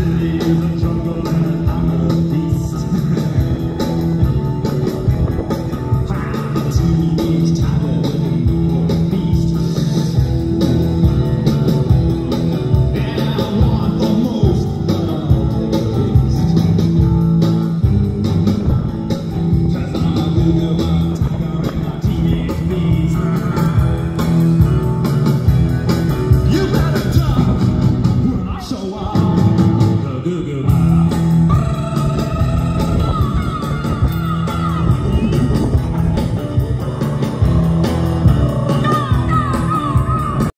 Sevdiğim çantamda